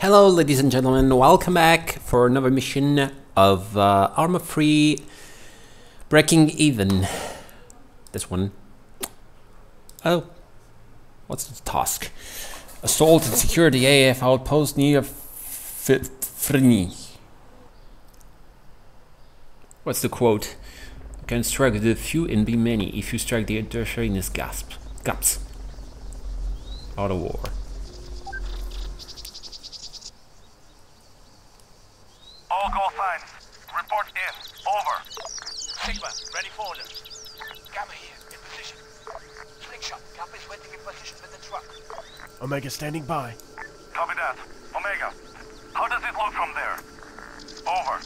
Hello, ladies and gentlemen. Welcome back for another mission of uh, Arma 3 Breaking Even. This one. Oh. What's the task? Assault and secure the AF outpost near Frini. What's the quote? You can strike the few and be many if you strike the adversary in his gasp. Gaps. Out of war. All call signs. Report in. Over. Sigma, ready for orders. Gamma here, in position. Slingshot, Kappa is waiting in position with the truck. Omega standing by. Copy that. Omega. How does it look from there? Over.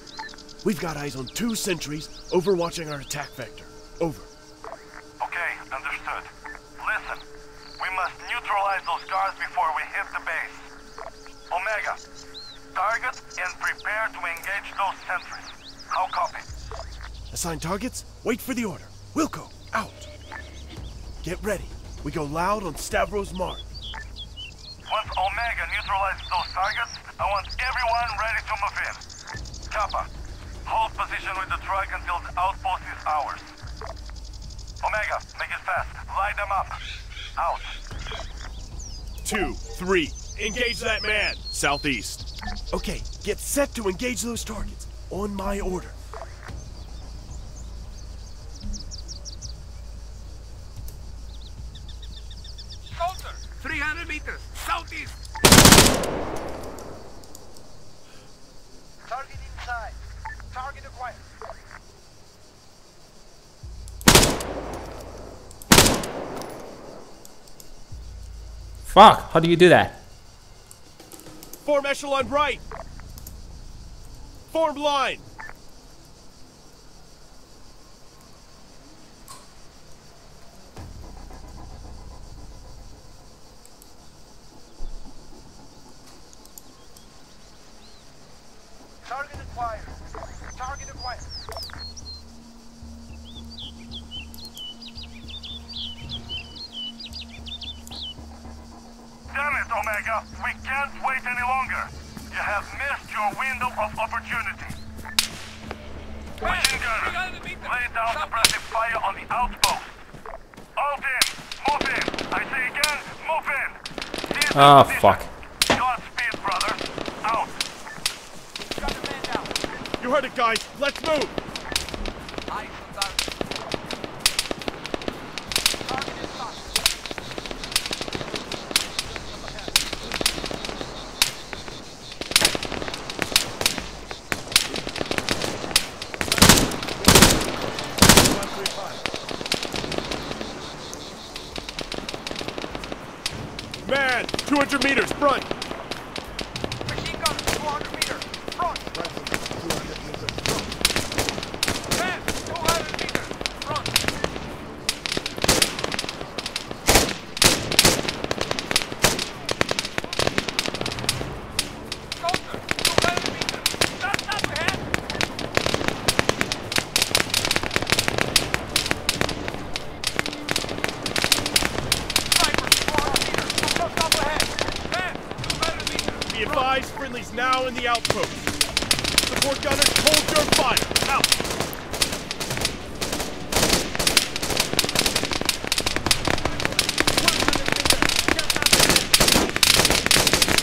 We've got eyes on two sentries overwatching our attack vector. Over. To engage those sentries. How copy? Assign targets, wait for the order. Wilco, out. Get ready. We go loud on Stavrou's mark. Once Omega neutralizes those targets, I want everyone ready to move in. Kappa, hold position with the truck until the outpost is ours. Omega, make it fast. Light them up. Out. Two, three, engage that man. Southeast. Okay, get set to engage those targets. On my order. Soldier, 300 meters, southeast. Target inside. Target acquired. Fuck, how do you do that? Form echelon right. Form line. Down suppressive fire on the outpost. Out in. Move in. I say again, move in. Seize the Ah, position. fuck. Godspeed, brother. Out. Got a man down. You heard it, guys. Let's move. Eyes on target. Target is locked. Man, 200 meters, front. Machine gun, 400 meters. Front. Man, 200 meters. Front. Soldier, 200 meters. That's up ahead. Sniper, 400 meters. Just up ahead. Man, 200 meters. Be advised, friendly's now in the outpost. Support gunners, hold your fire. Out.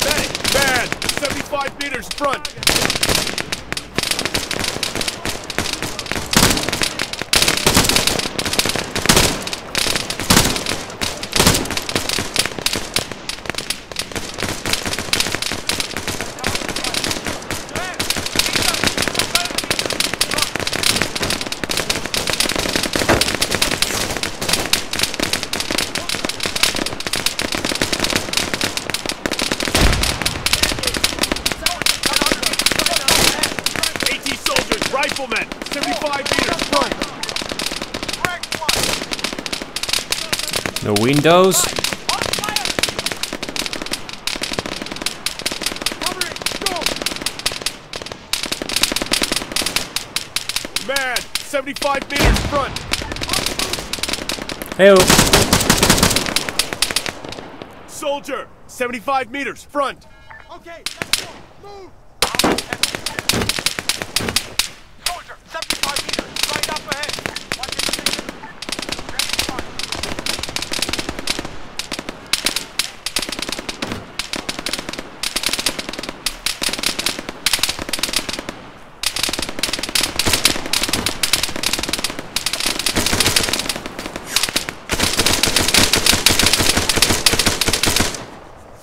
Medic, man, 75 meters front. AT soldiers, riflemen, 75 meters front. No windows. Man, 75 meters front. Hey, oh. Soldier, 75 meters front. Okay, let's go. Move. Soldier, 75 meters, right up ahead. Watch your position. Ready to march.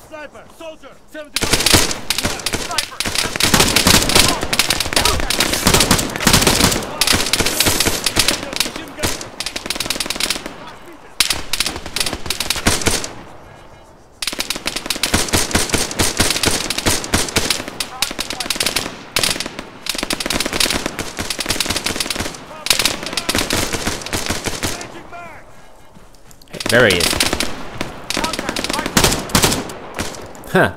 Sniper, soldier, 75. Sniper, There he is. Huh.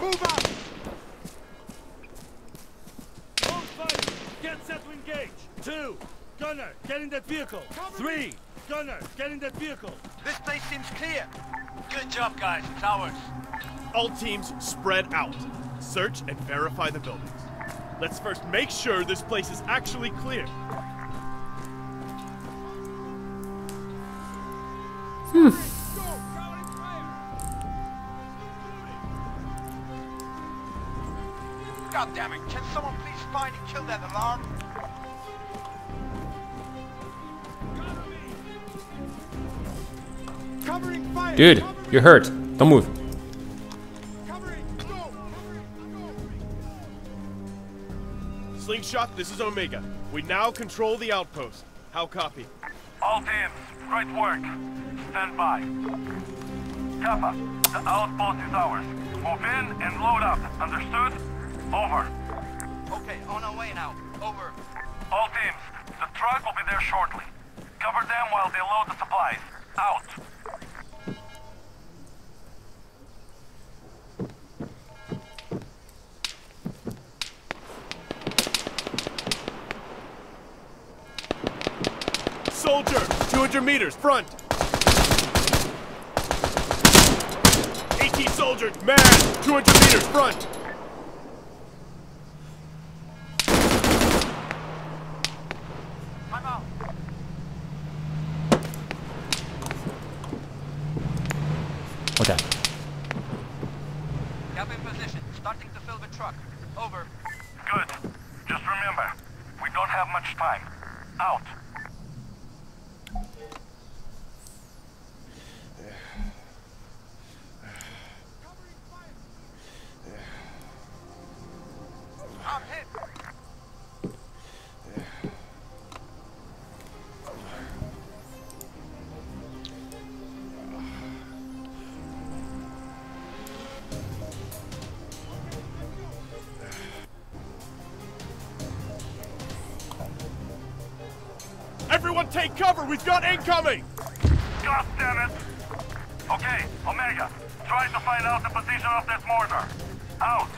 Move up. Hold fire. Get set to engage. Two. Gunner, get in that vehicle. Three. Gunner, get in that vehicle. This place seems clear. Good job, guys. It's ours. All teams spread out. Search and verify the buildings. Let's first make sure this place is actually clear. God damn it. Can someone please find and kill that alarm? Dude, you're hurt. Don't move. Covering. Go. Slingshot, this is Omega. We now control the outpost. How copy? All teams, great work. Stand by. Kappa, the outpost is ours. Move in and load up. Understood? Over. Okay, on our way now. Over. All teams, the truck will be there shortly. Cover them while they load the supplies. Out. Soldier, 200 meters, front. 18 soldiers, man, 200 meters, front. Take cover, we've got incoming. God damn it! Okay, Omega, try to find out the position of that mortar. Out.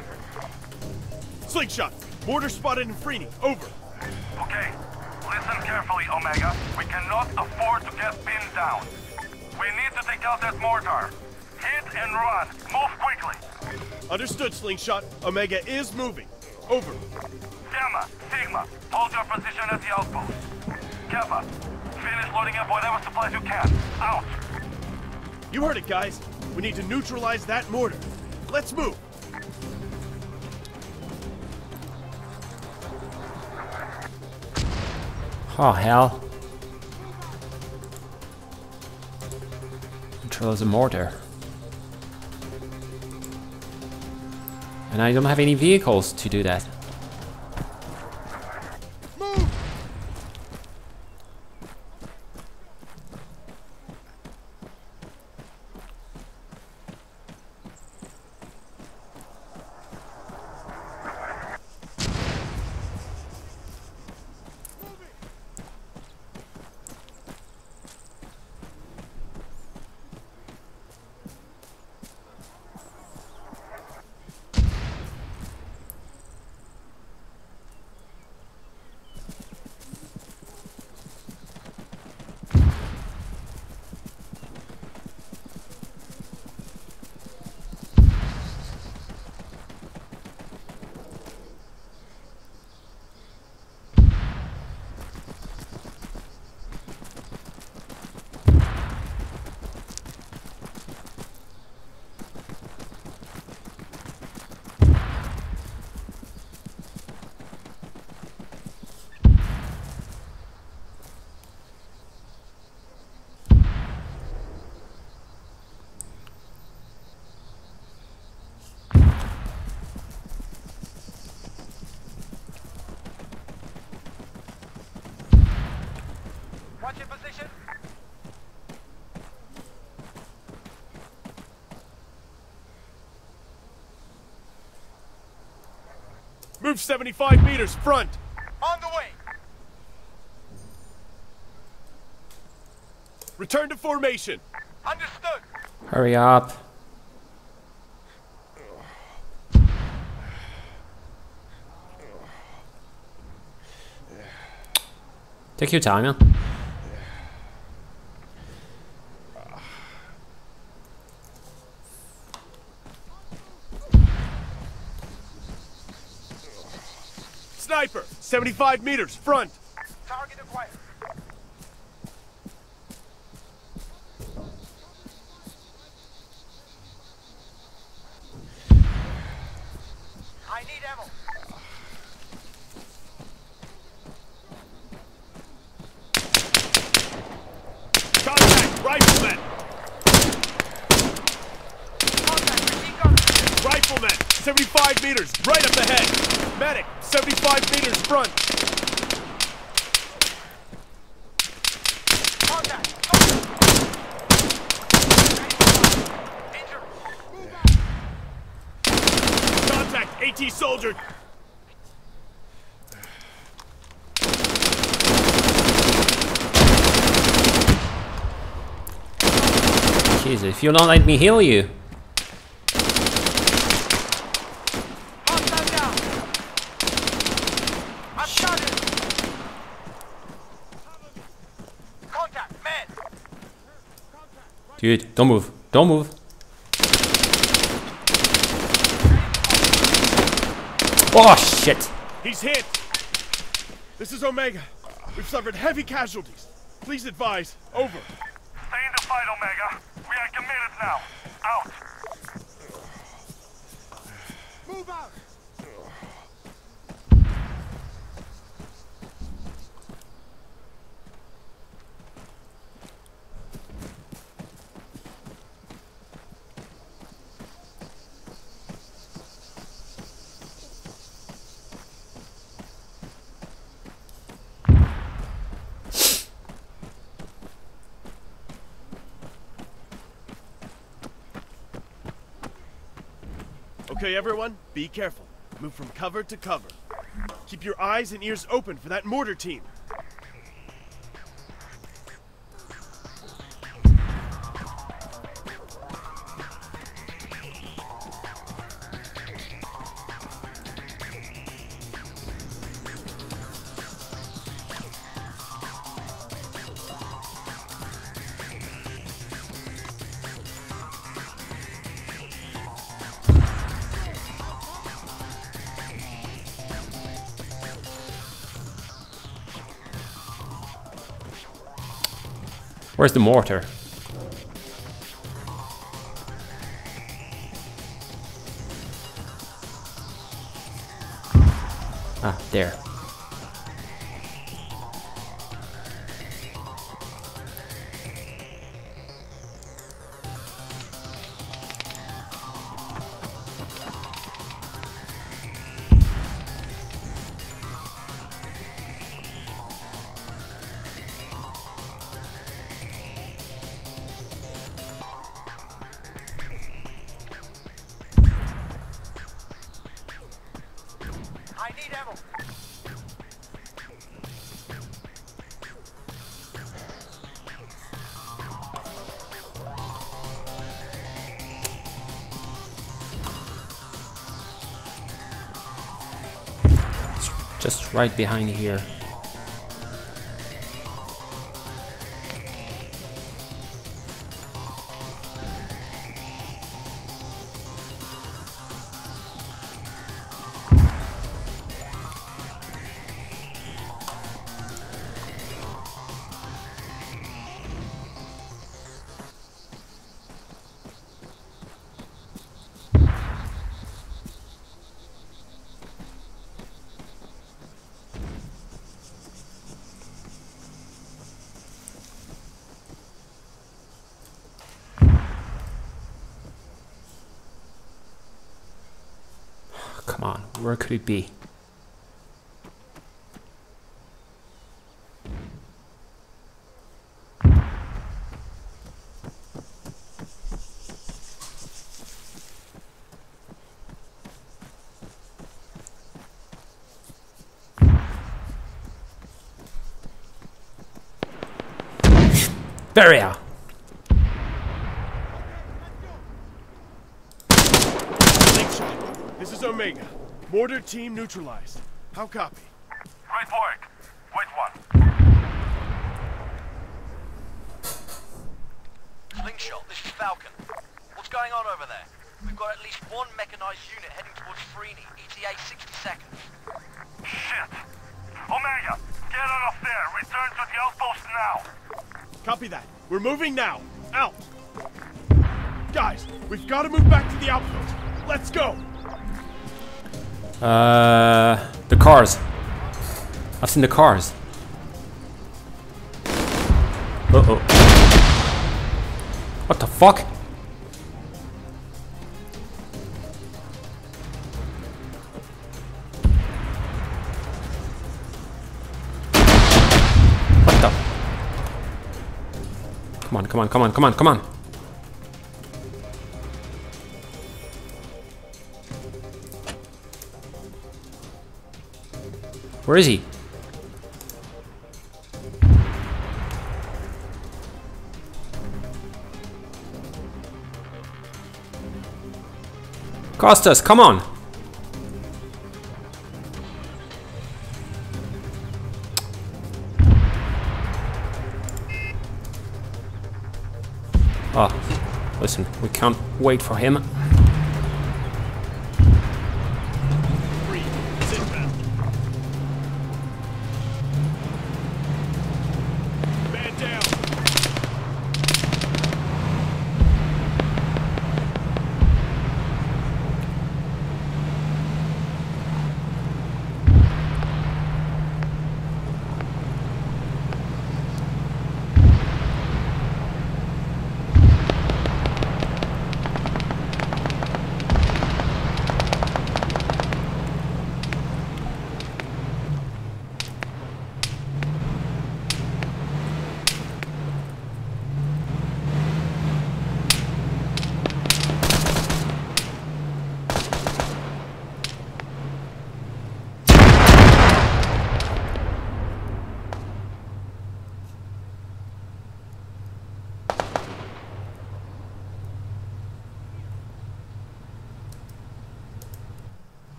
Slingshot, mortar spotted in Frini, over. Okay, listen carefully, Omega. We cannot afford to get pinned down. We need to take out that mortar. Hit and run. Move quickly. Understood, Slingshot. Omega is moving. Over. Gamma, Sigma, hold your position at the outpost. Kappa, finish loading up whatever supplies you can. Out. You heard it, guys. We need to neutralize that mortar. Let's move. Oh, hell. Controls a mortar. And I don't have any vehicles to do that. Watch your position. Move 75 meters front. On the way. Return to formation. Understood. Hurry up. Take your time, man. Sniper, 75 meters front. Target acquired. I need ammo. Contact, rifleman. Contact, machine gun. Rifleman, 75 meters, right up ahead. Medic, 75 meters front. Contact. AT soldier. Jesus, if you don't let me heal you. Hostile down. I'm shot Contact, man. Dude, don't move. Don't move. Oh, shit. He's hit. This is Omega. We've suffered heavy casualties. Please advise. Over. Stay in the fight, Omega. We are committed now. Out. Move out. Okay, everyone, be careful. Move from cover to cover. Keep your eyes and ears open for that mortar team. Where's the mortar? Ah, there. I need. Just right behind here. Where could it be? There we are. This is Omega. Mortar team neutralized. How copy? Great work. Wait one. Slingshot, this is Falcon. What's going on over there? We've got at least one mechanized unit heading towards Frini, ETA 60 seconds. Shit. Omega, get out of there. Return to the outpost now. Copy that. We're moving now. Out. Guys, we've got to move back to the outpost. Let's go. Uh, the cars. I've seen the cars. Uh oh. What the fuck? What the? Come on, come on, come on, come on, come on. Where is he? Kostas, come on! Oh, listen, we can't wait for him. Free. Sit back. Man down.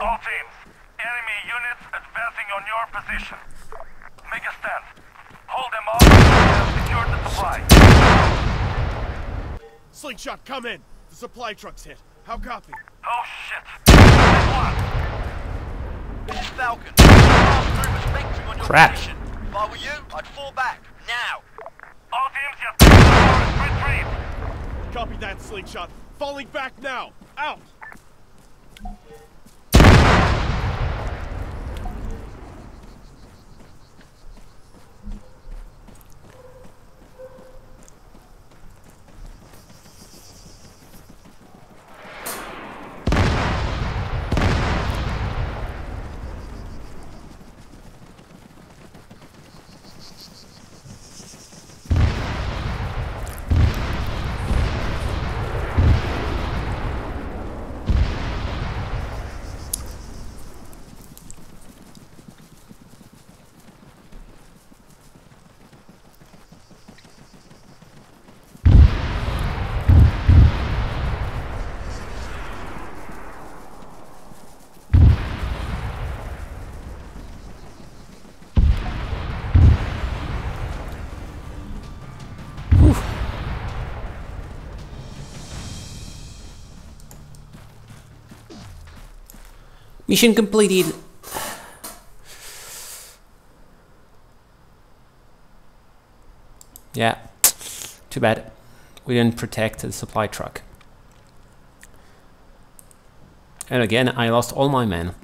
All teams, enemy units advancing on your position. Make a stand. Hold them off and secure the supply. Slingshot, come in. The supply truck's hit. How copy? Oh shit. Wait one. This is Falcon. Pass through the spectrum on your Crap. position. If I were you, I'd fall back. Now. All teams, just retreat. Copy that, Slingshot. Falling back now. Out. Mission completed. Yeah, too bad. We didn't protect the supply truck. And again, I lost all my men.